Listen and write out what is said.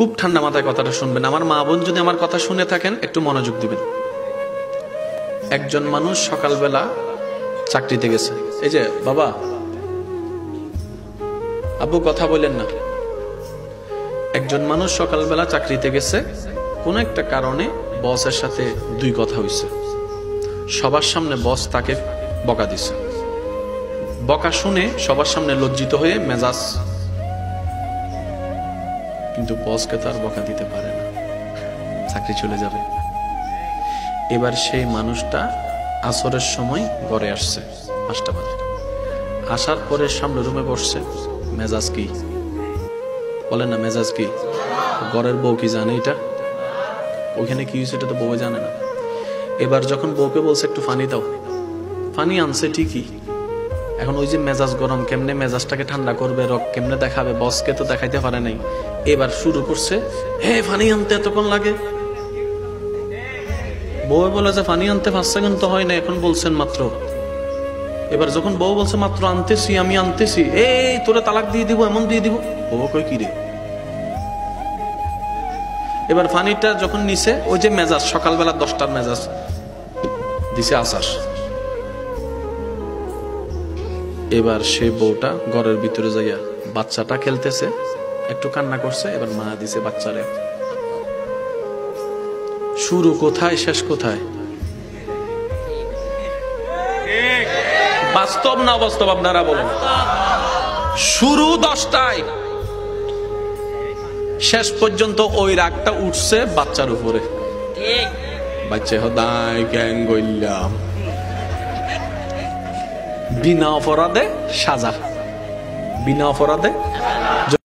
খুব ঠান্ডা মাথায় কথাটা শুনবেন। আমার মা বোন যদি আমার কথা শুনে থাকেন, একটু মনোযোগ দিবেন। একজন মানুষ সকালবেলা চাকরিতে গেছে। এই যে, বাবা, আব্বু কথা বলেন না। একজন মানুষ সকালবেলা চাকরিতে গেছে, কোন একটা কারণে বসের সাথে দুই কথা হইছে। সবার সামনে বস তাকে বকা দিছে। বকা শুনে সবার সামনে লজ্জিত হয়ে মেজাজ কিন্তু বসকে তো আর বকা দিতে পারে না। চাকরি চলে যাবে। এবার সেই মানুষটা আসরের সময় ঘরে আসছে, পাঁচটা বাজে। আসার পরে সামনে রুমে বসছে, মেজাজ কি? বলেন না, মেজাজ কি? ঘরের বউ কি জানে এটা? ওখানে কি হয়েছে এটা তো বউ জানে না। এবার যখন বউকে বলছে, একটু ফানি দাও। ফানি আনছে ঠিকই এখন ওই যে মেজাজ গরম, কেমনে মেজাজটাকে ঠান্ডা করবে, রক কেমনে দেখাবে? বসকে তো দেখাইতে পারে নাই। এবার শুরু করছে, হে, ফানি আনতে এতক্ষণ লাগে? বউ বলে যে, ফানি আনতে পাঁচ সেকেন্ড তো হয় না এখন বলছেন মাত্র। এবার যখন বউ বলছে, মাত্র আনতেছি, আমি আনতেছি। এই, তোরা তালাক দিয়ে দিব, এমন দিয়ে দিব। বউ কই কি রে? এবার ফানিটা যখন নিছে, ওই যে মেজাজ, সকালবেলা দশটার মেজাজ। দিছে আসাস এবার সে বউটা ঘরের ভিতরে যাইয়া বাচ্চাটা খেলতেছে, একটু কান্না করছে, এবার মা দিছে বাচ্চারে। শুরু কোথায়, শেষ কোথায়? বাস্তব না বাস্তব আপনারা বলেন। শুরু দশটায়। শেষ পর্যন্ত ওই রাগটা উঠছে বাচ্চার উপরে। বাচ্চা হদায় গ্যাং গইলাম বিনা অপরাধে সাজা। বিনা অপরাধে